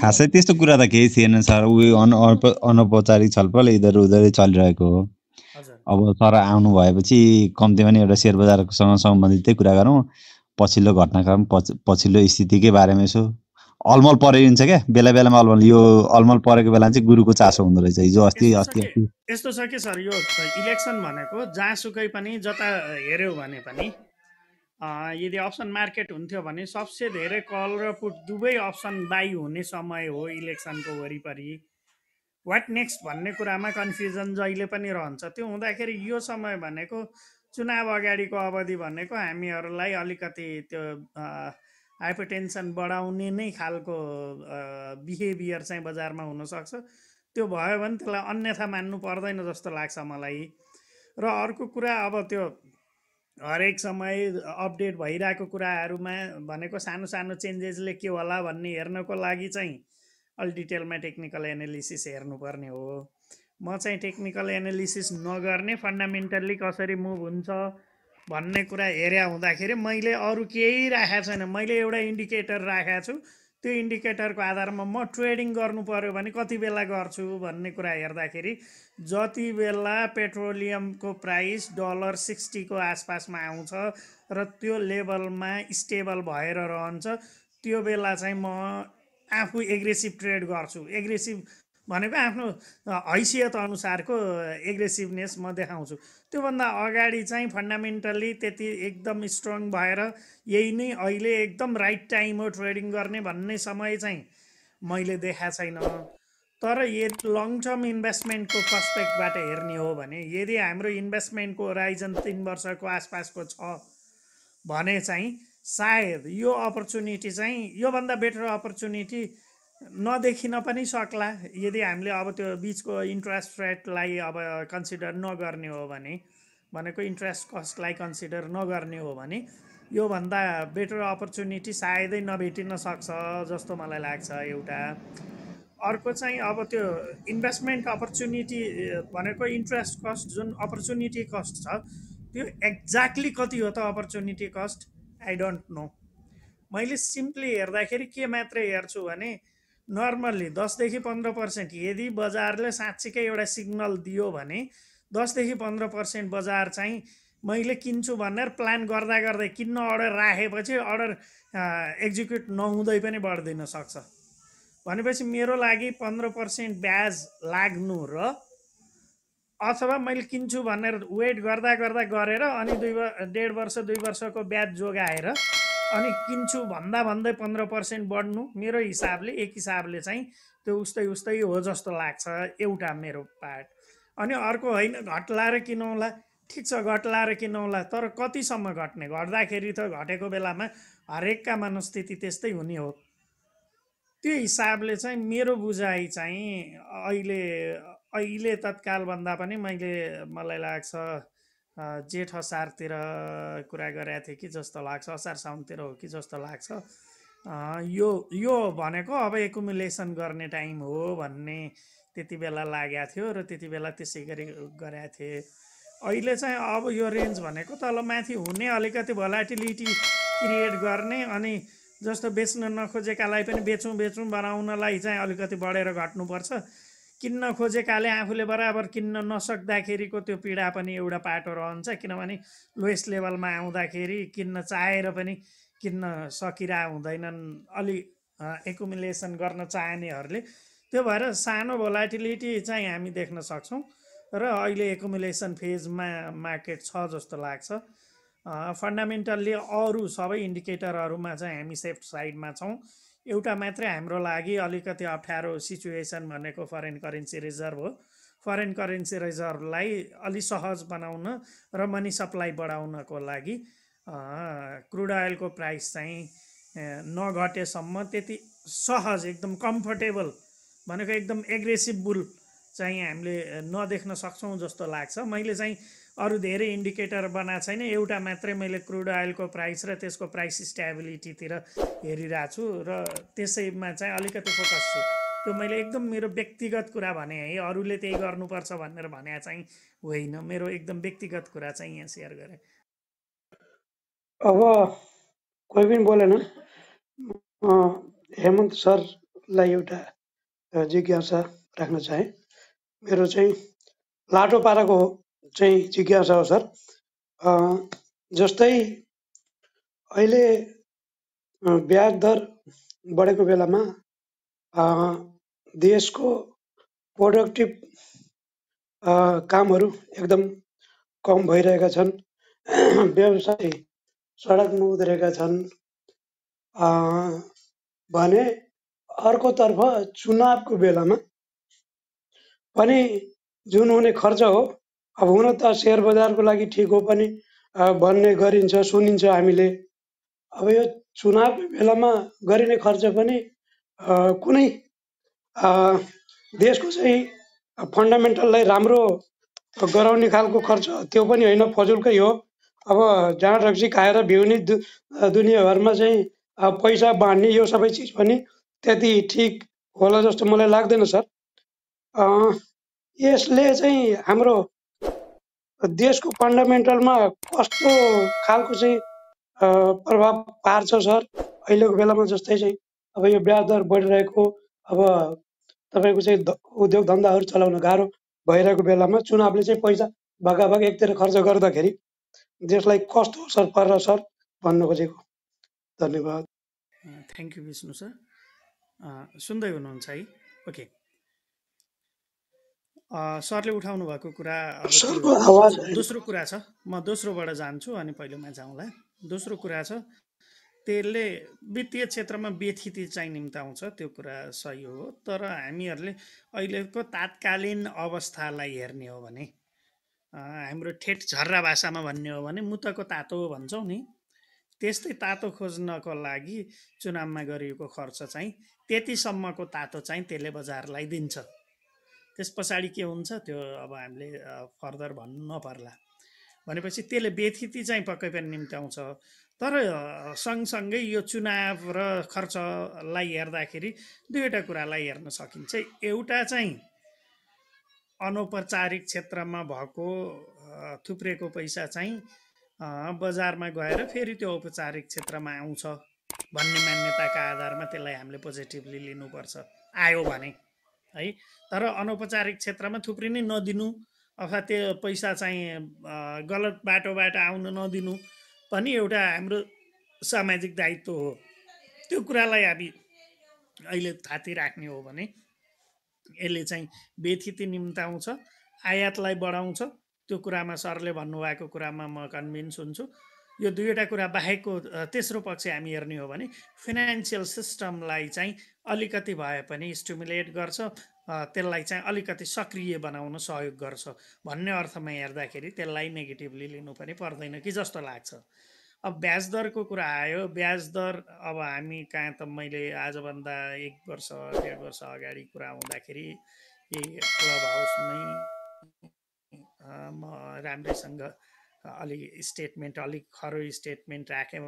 खासै त्यस्तो कुरा त केही थिएन सर। उयो अन अनौप- अनौपचारिक छलफल इधर उधरै चलिरहेको हो। अब सर आउनु भएपछि कम्तीमा नि एउटा सेयर बजारसँग सम्बन्धितै कुरा गरौँ। पछिल्लो घटनाक्रम पछि पछिल्लो स्थितिकै बारेमा यसो अलमल परिन्छ क्या। बेला बेलामा अलमल यो अलमल परेको बेला चाहिँ गुरुको चासो हुँदो रहेछ। हिजो अस्ति अस्ति। यस्तो छ कि सर? यो इलेक्सन भनेको जहाँसुकै पनि जता हेऱ्यौ भने पनि यदि अप्सन मार्केट हुन्थ्यो भने सबसे धेरै कल र पुट दुवै अप्सन बाई हुने समय हो इलेक्सनको वरिपरि। वाट नेक्स्ट भन्ने कुरामा कन्फ्युजन जहिले पनि रहन्छ। त्यो हुँदाखेरि यो समय भनेको चुनाव अगाडिको अवधि भनेको हामीहरूलाई अलिकति त्यो हाइपरटेन्सन बढाउने नै खालको बिहेभियर चाहिँ बजारमा हुनसक्छ। त्यो भयो भने त्यसलाई अन्यथा मान्नु पर्दैन जस्तो लाग्छ मलाई। र अर्को कुरा अब त्यो हरेक समय अपडेट भइरहेको कुराहरूमा भनेको सानो सानो चेन्जेसले के होला भन्ने हेर्नको लागि चाहिँ अलि डिटेलमा टेक्निकल एनालिसिस हेर्नुपर्ने हो। म चाहिँ टेक्निकल एनालिसिस नगर्ने फन्डामेन्टल्ली कसरी मुभ हुन्छ भन्ने कुरा हेऱ्या हुँदाखेरि मैले अरू केही राखेको छैन। मैले एउटा इन्डिकेटर राखेको छु त्यो इन्डिकेटरको आधारमा म ट्रेडिङ गर्नु पऱ्यो भने कति बेला गर्छु भन्ने कुरा हेर्दाखेरि जति बेला पेट्रोलियमको प्राइस डलर सिक्सटीको आसपासमा आउँछ र त्यो लेभलमा स्टेबल भएर रहन्छ त्यो बेला चाहिँ म आफू एग्रेसिभ ट्रेड गर्छु। एग्रेसिभ भनेको आफ्नो हैसियत अनुसारको एग्रेसिभनेस म देखाउँछु। त्योभन्दा अगाडि चाहिँ फन्डामेन्टल्ली त्यति एकदम स्ट्रङ भएर यही नै अहिले एकदम राइट टाइम हो ट्रेडिङ गर्ने भन्ने समय चाहिँ मैले देखाएको छैन। तर यदि लङ टर्म इन्भेस्टमेन्टको पर्सपेक्टबाट हेर्ने हो भने यदि हाम्रो इन्भेस्टमेन्टको होराइजन तिन वर्षको आसपासको छ भने चाहिँ सायद यो अपर्च्युनिटी चाहिँ योभन्दा बेटर अपर्च्युनिटी नदेखिन पनि सक्ला। यदि हामीले अब त्यो बिचको इन्ट्रेस्ट रेटलाई अब कन्सिडर नगर्ने हो भने भनेको इन्ट्रेस्ट कस्टलाई कन्सिडर नगर्ने हो भने योभन्दा बेटर अपर्च्युनिटी सायदै नभेटिन सक्छ जस्तो मलाई लाग्छ एउटा। अर्को चाहिँ अब त्यो इन्भेस्टमेन्ट अपर्च्युनिटी भनेको इन्ट्रेस्ट कस्ट जुन अपर्च्युनिटी कस्ट छ त्यो एक्ज्याक्टली कति हो त opportunity cost I don't know मैले सिम्पली हेर्दाखेरि के मात्रै हेर्छु भने नर्मल्ली दसदेखि पन्ध्र पर्सेन्ट यदि बजारले साँच्चीकै एउटा सिग्नल दियो भने दसदेखि पन्ध्र पर्सेन्ट बजार चाहिँ मैले किन्छु भनेर प्लान गर्दा गर्दै किन्न अर्डर राखेपछि अर्डर एक्जिक्युट नहुँदै पनि बढ्दिन सक्छ। भनेपछि मेरो लागि पन्ध्र पर्सेन्ट ब्याज लाग्नु र अथवा मैले किन्छु भनेर वेट गर्दा गर्दा गरेर अनि दुई डेढ वर्ष दुई वर्षको ब्याज जोगाएर अनि किन्छु भन्दा भन्दै पन्ध्र पर्सेन्ट बढ्नु मेरो हिसाबले एक हिसाबले चाहिँ त्यो उस्तै उस्तै हो जस्तो लाग्छ एउटा मेरो पार्ट अनि अर्को होइन घट्ला र किनौँला। ठिक छ घट्ला र किनौँला तर कतिसम्म घट्ने? घट्दाखेरि त घटेको बेलामा हरेकका मनस्थिति त्यस्तै हुने हो। त्यो हिसाबले चाहिँ मेरो बुझाइ चाहिँ अहिले अहिले तत्कालभन्दा पनि मैले मलाई लाग्छ जेठ असारतिर कुरा गरेको थिएँ कि जस्तो लाग्छ असार साउनतिर हो कि जस्तो लाग्छ। यो यो भनेको अब एकुमुलेसन गर्ने टाइम हो भन्ने त्यति बेला लागेको थियो र त्यति बेला त्यसै गरी गरेका थिएँ। अहिले चाहिँ अब यो रेन्ज भनेको तल माथि हुने अलिकति भोलाटिलिटी क्रिएट गर्ने अनि जस्तो बेच्न नखोजेकालाई पनि बेचौँ बेचौँ बनाउनलाई चाहिँ अलिकति बढेर घट्नुपर्छ। किन्न खोजेकाले आफूले बराबर किन्न नसक्दाखेरिको त्यो पीडा पनि एउटा पाटो रहन्छ किनभने लोएस्ट लेभलमा आउँदाखेरि किन्न चाहेर पनि किन्न सकिरह हुँदैनन्। अलि एकुमुलेसन गर्न चाहनेहरूले। त्यो भएर सानो भोलाटिलिटी चाहिँ हामी देख्न सक्छौँ र अहिले एकुमुलेसन फेजमा मार्केट छ जस्तो लाग्छ। फन्डामेन्टल्ली अरू सबै इन्डिकेटरहरूमा चाहिँ हामी सेफ्ट साइडमा छौँ। एउटा मात्रै हाम्रो लागि अलिकति अप्ठ्यारो सिचुएसन भनेको फरेन करेन्सी रिजर्भ हो। फरेन करेन्सी रिजर्भलाई अलि सहज बनाउन र मनी सप्लाई बढाउनको लागि क्रुड अइलको प्राइस चाहिँ नघटेसम्म त्यति सहज एकदम कम्फर्टेबल भनेको एकदम एग्रेसिभ बुल चाहिँ हामीले नदेख्न सक्छौँ जस्तो लाग्छ। मैले चाहिँ अरू धेरै इन्डिकेटर बनाएको छैन। एउटा मात्रै मैले क्रुड अइलको प्राइस र त्यसको प्राइस स्ट्याबिलिटीतिर हेरिरहेको छु र त्यसैमा चाहिँ अलिकति फोकस छु। त्यो मैले एकदम मेरो व्यक्तिगत कुरा भने है अरूले त्यही गर्नुपर्छ भनेर भने चाहिँ होइन। मेरो एकदम व्यक्तिगत कुरा चाहिँ यहाँ सेयर गरेँ। अब कोही पनि बोलेन। हेमन्त सरलाई एउटा जिज्ञासा राख्न चाहेँ। मेरो चाहिँ लाटो पाराको चाहिँ जिज्ञासा हो सर। जस्तै अहिले ब्याज दर बढेको बेलामा देशको प्रोडक्टिभ कामहरू एकदम कम भइरहेका छन्। व्यवसाय सडकमा उत्रेका छन्। भने अर्कोतर्फ चुनावको बेलामा पनि जुन हुने खर्च हो अब हुन त सेयर बजारको लागि ठिक हो पनि भन्ने गरिन्छ सुनिन्छ हामीले। अब यो चुनावको बेलामा गरिने खर्च पनि कुनै देशको चाहिँ फन्डामेन्टललाई राम्रो गराउने खालको खर्च त्यो पनि होइन फजुलकै हो। अब जाँड रक्सी खाएर भिउनी दु दुनियाँभरमा चाहिँ पैसा बाँड्ने यो सबै चिज पनि त्यति ठिक होला जस्तो मलाई लाग्दैन सर। यसले चाहिँ हाम्रो देशको फन्डामेन्टलमा कस्तो खालको चाहिँ प्रभाव पार्छ सर? अहिलेको बेलामा जस्तै चाहिँ अब यो ब्याज दर बढिरहेको अब तपाईँको चाहिँ उद्योग धन्दाहरू चलाउन गाह्रो भइरहेको बेलामा चुनावले चाहिँ पैसा भागाभाग एकतिर खर्च गर्दाखेरि देशलाई कस्तो असर पर्छ सर भन्नु खोजेको? धन्यवाद। Thank you Vishnu sir. सुन्दै हुनुहुन्छ है? ओके। सरले उठाउनु भएको कुरा दोस्रो कुरा छ। म दोस्रोबाट जान्छु अनि पहिलोमा जाउँला दोस्रो कुरा छ त्यसले वित्तीय क्षेत्रमा व्यथिति चाहिँ निम्ताउँछ त्यो कुरा सही हो। तर हामीहरूले अहिलेको तात्कालीन अवस्थालाई हेर्ने हो भने हाम्रो ठेट झर्रा भाषामा भन्ने हो भने मुतको तातो भन्छौँ नि। त्यस्तै तातो खोज्नको लागि चुनावमा गरिएको खर्च चाहिँ त्यतिसम्मको तातो चाहिँ त्यसले बजारलाई दिन्छ। त्यस पछाडि के हुन्छ त्यो अब हामीले फर्दर भन्नु नपर्ला। भनेपछि त्यसले व्यथिति चाहिँ पक्कै पनि निम्त्याउँछ। तर सँगसँगै यो चुनाव र खर्चलाई हेर्दाखेरि दुईवटा कुरालाई हेर्न सकिन्छ। एउटा चाहिँ अनौपचारिक क्षेत्रमा भएको थुप्रेको पैसा चाहिँ बजारमा गएर फेरि त्यो औपचारिक क्षेत्रमा आउँछ भन्ने मान्यताका आधारमा त्यसलाई हामीले पोजिटिभली लिनुपर्छ। आयो भने। है। तर अनौपचारिक क्षेत्रमा थुप्रिनै नदिनु अथवा त्यो पैसा चाहिँ गलत बाटोबाट आउन नदिनु पनि एउटा हाम्रो सामाजिक दायित्व हो। त्यो कुरालाई हामी अहिले थाती राख्ने हो भने यसले चाहिँ व्यथिति निम्ताउँछ आयातलाई बढाउँछ। त्यो कुरामा सरले भन्नुभएको कुरामा म कन्भिन्स हुन्छु। यो दुईवटा कुरा बाहेकको तेस्रो पक्ष हामी हेर्ने हो भने फिनान्सियल सिस्टमलाई चाहिँ अलिकति भए पनि स्टिमुलेट गर्छ त्यसलाई चाहिँ अलिकति सक्रिय बनाउन सहयोग गर्छ भन्ने अर्थमा हेर्दाखेरि त्यसलाई नेगेटिभली लिनु पनि पर्दैन कि जस्तो लाग्छ। अब ब्याज दरको कुरा आयो ब्याज दर अब हामी कहाँ त मैले आजभन्दा एक वर्ष डेढ वर्ष अगाडि कुरा हुँदाखेरि क्लब हाउसमै म राम्रैसँग अलिक स्टेटमेन्ट अलिक खरो स्टेटमेन्ट राखेँ